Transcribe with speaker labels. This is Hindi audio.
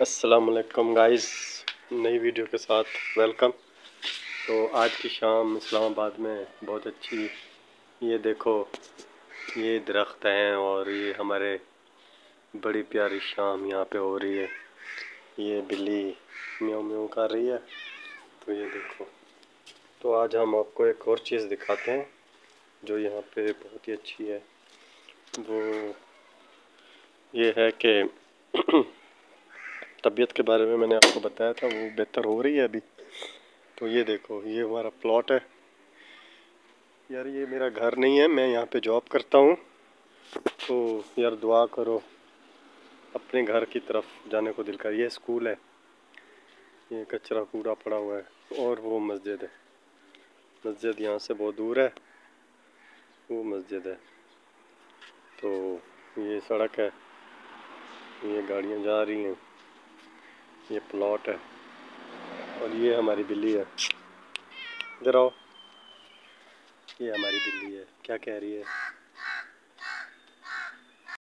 Speaker 1: असलकम गाइस नई वीडियो के साथ वेलकम तो आज की शाम इस्लामाबाद में बहुत अच्छी। ये देखो, ये दरख्त हैं और ये हमारे बड़ी प्यारी शाम यहाँ पे हो रही है। ये बिल्ली म्यों म्यों कर रही है। तो ये देखो। तो आज हम आपको एक और चीज़ दिखाते हैं, जो यहाँ पे बहुत ही अच्छी है। वो ये है कि तबीयत के बारे में मैंने आपको बताया था, वो बेहतर हो रही है अभी। तो ये देखो, ये हमारा प्लॉट है। यार ये मेरा घर नहीं है, मैं यहाँ पे जॉब करता हूँ। तो यार दुआ करो, अपने घर की तरफ़ जाने को दिल कर। ये स्कूल है। ये कचरा कूड़ा पड़ा हुआ है, और वो मस्जिद है। मस्जिद यहाँ से बहुत दूर है। वो मस्जिद है। तो ये सड़क है। ये गाड़ियाँ जा रही हैं। ये प्लॉट है और ये हमारी बिल्ली है। इधर आओ। ये हमारी बिल्ली है। क्या कह रही है?